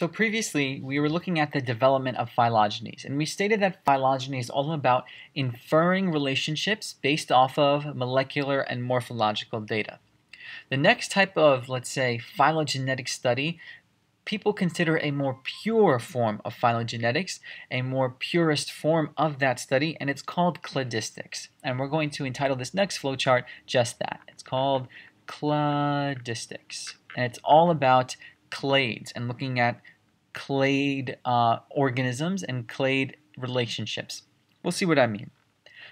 So previously, we were looking at the development of phylogenies, and we stated that phylogeny is all about inferring relationships based off of molecular and morphological data. The next type of, let's say, phylogenetic study, people consider a more pure form of phylogenetics, a more purest form of that study, and it's called cladistics. And we're going to entitle this next flowchart just that. It's called cladistics. And it's all about clades and looking at clade uh, organisms and clade relationships. We'll see what I mean.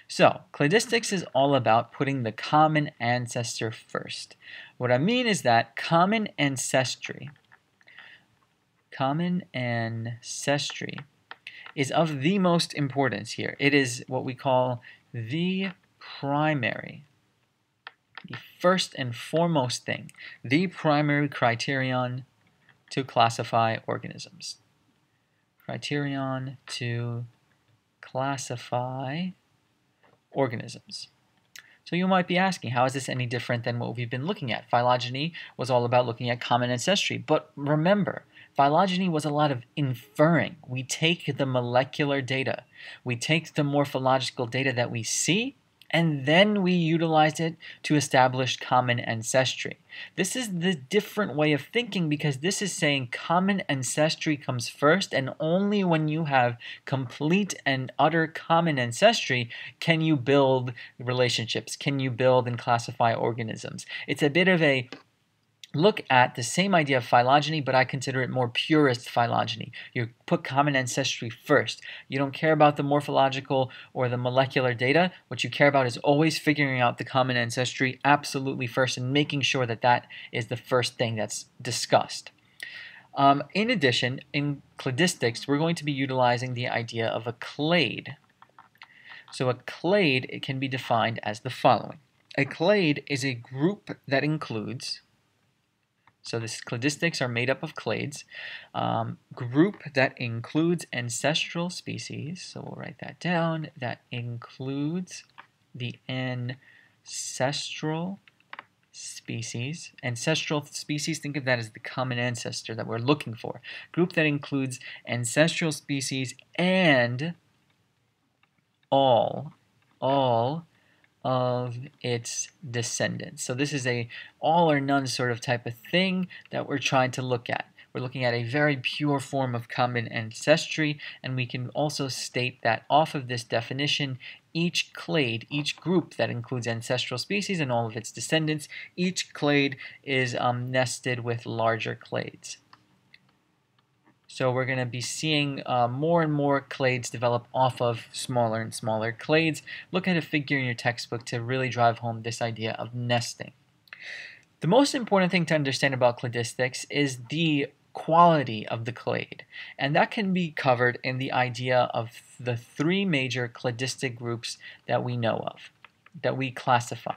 So, cladistics is all about putting the common ancestor first. What I mean is that common ancestry, common ancestry is of the most importance here. It is what we call the primary, the first and foremost thing, the primary criterion to classify organisms. Criterion to classify organisms. So you might be asking, how is this any different than what we've been looking at? Phylogeny was all about looking at common ancestry. But remember, phylogeny was a lot of inferring. We take the molecular data. We take the morphological data that we see and then we utilized it to establish common ancestry. This is the different way of thinking because this is saying common ancestry comes first, and only when you have complete and utter common ancestry can you build relationships, can you build and classify organisms. It's a bit of a look at the same idea of phylogeny, but I consider it more purist phylogeny. You put common ancestry first. You don't care about the morphological or the molecular data. What you care about is always figuring out the common ancestry absolutely first and making sure that that is the first thing that's discussed. Um, in addition, in cladistics, we're going to be utilizing the idea of a clade. So a clade it can be defined as the following. A clade is a group that includes so the cladistics are made up of clades. Um, group that includes ancestral species. So we'll write that down. That includes the ancestral species. Ancestral species, think of that as the common ancestor that we're looking for. Group that includes ancestral species and all, all of its descendants. So this is a all or none sort of type of thing that we're trying to look at. We're looking at a very pure form of common ancestry, and we can also state that off of this definition, each clade, each group that includes ancestral species and all of its descendants, each clade is um, nested with larger clades. So we're going to be seeing uh, more and more clades develop off of smaller and smaller clades. Look at a figure in your textbook to really drive home this idea of nesting. The most important thing to understand about cladistics is the quality of the clade, and that can be covered in the idea of the three major cladistic groups that we know of, that we classify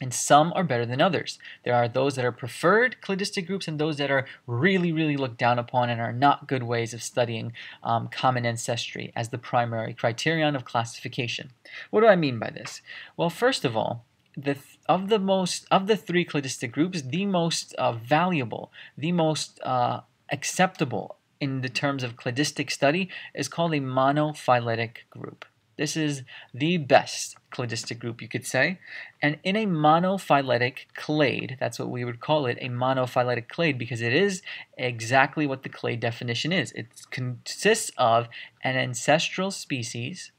and some are better than others. There are those that are preferred cladistic groups and those that are really, really looked down upon and are not good ways of studying um, common ancestry as the primary criterion of classification. What do I mean by this? Well, first of all, the th of the most of the three cladistic groups, the most uh, valuable, the most uh, acceptable in the terms of cladistic study is called a monophyletic group. This is the best cladistic group, you could say. And in a monophyletic clade, that's what we would call it, a monophyletic clade, because it is exactly what the clade definition is. It consists of an ancestral species,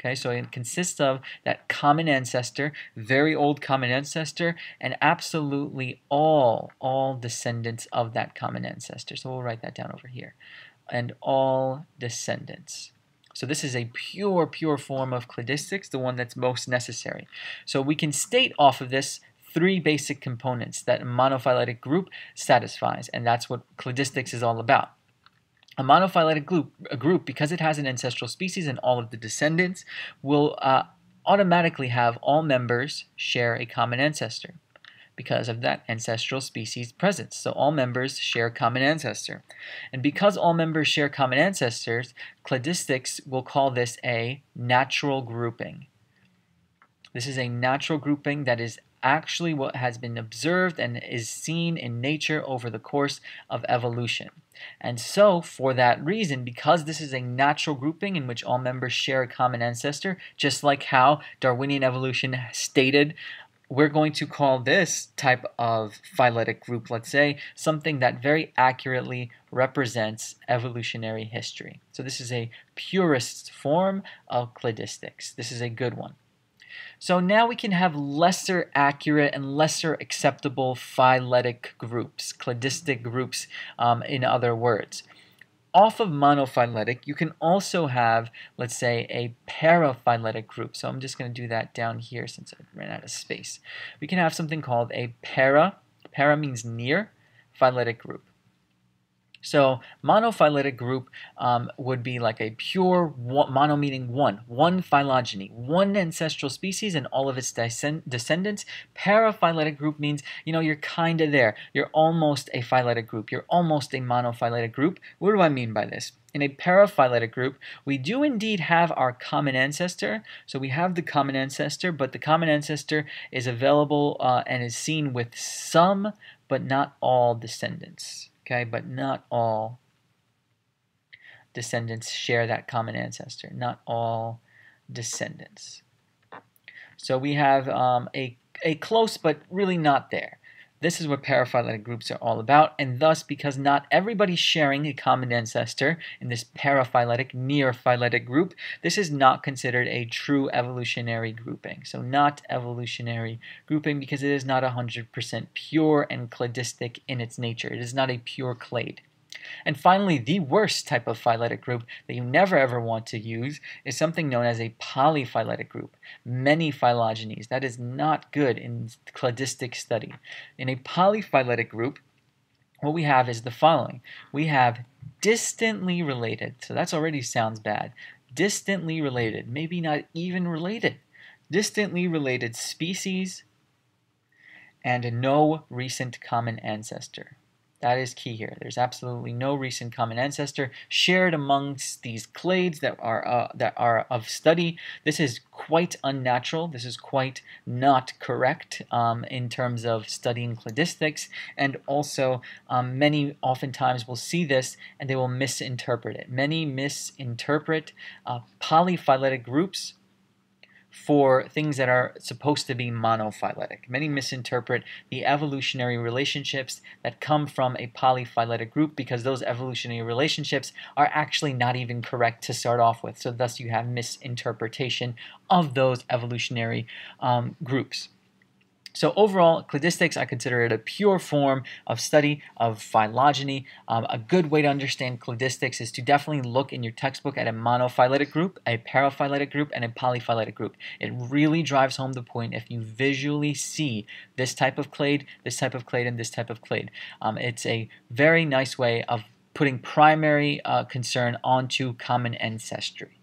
Okay, so it consists of that common ancestor, very old common ancestor, and absolutely all, all descendants of that common ancestor. So we'll write that down over here. And all descendants. So this is a pure, pure form of cladistics, the one that's most necessary. So we can state off of this three basic components that a monophyletic group satisfies, and that's what cladistics is all about. A monophyletic group, a group because it has an ancestral species and all of the descendants, will uh, automatically have all members share a common ancestor because of that ancestral species presence. So all members share a common ancestor. And because all members share common ancestors, cladistics will call this a natural grouping. This is a natural grouping that is actually what has been observed and is seen in nature over the course of evolution. And so, for that reason, because this is a natural grouping in which all members share a common ancestor, just like how Darwinian evolution stated we're going to call this type of phyletic group, let's say, something that very accurately represents evolutionary history. So this is a purist form of cladistics. This is a good one. So now we can have lesser accurate and lesser acceptable phyletic groups, cladistic groups um, in other words off of monophyletic, you can also have, let's say, a paraphyletic group. So I'm just going to do that down here since I ran out of space. We can have something called a para, para means near, phyletic group. So monophyletic group um, would be like a pure one, mono meaning one, one phylogeny, one ancestral species and all of its descendants. Paraphyletic group means, you know, you're kind of there. You're almost a phyletic group. You're almost a monophyletic group. What do I mean by this? In a paraphyletic group, we do indeed have our common ancestor. So we have the common ancestor, but the common ancestor is available uh, and is seen with some, but not all descendants okay, but not all descendants share that common ancestor. Not all descendants. So we have um, a, a close, but really not there. This is what paraphyletic groups are all about, and thus, because not everybody's sharing a common ancestor in this paraphyletic, near phyletic group, this is not considered a true evolutionary grouping. So not evolutionary grouping because it is not 100% pure and cladistic in its nature. It is not a pure clade. And finally, the worst type of phyletic group that you never ever want to use is something known as a polyphyletic group. Many phylogenies. That is not good in cladistic study. In a polyphyletic group, what we have is the following. We have distantly related, so that's already sounds bad. Distantly related, maybe not even related. Distantly related species and no recent common ancestor. That is key here. There's absolutely no recent common ancestor shared amongst these clades that are uh, that are of study. This is quite unnatural. This is quite not correct um, in terms of studying cladistics, and also um, many oftentimes will see this and they will misinterpret it. Many misinterpret uh, polyphyletic groups for things that are supposed to be monophyletic. Many misinterpret the evolutionary relationships that come from a polyphyletic group because those evolutionary relationships are actually not even correct to start off with. So thus you have misinterpretation of those evolutionary um, groups. So overall, cladistics, I consider it a pure form of study of phylogeny. Um, a good way to understand cladistics is to definitely look in your textbook at a monophyletic group, a paraphyletic group, and a polyphyletic group. It really drives home the point if you visually see this type of clade, this type of clade, and this type of clade. Um, it's a very nice way of putting primary uh, concern onto common ancestry.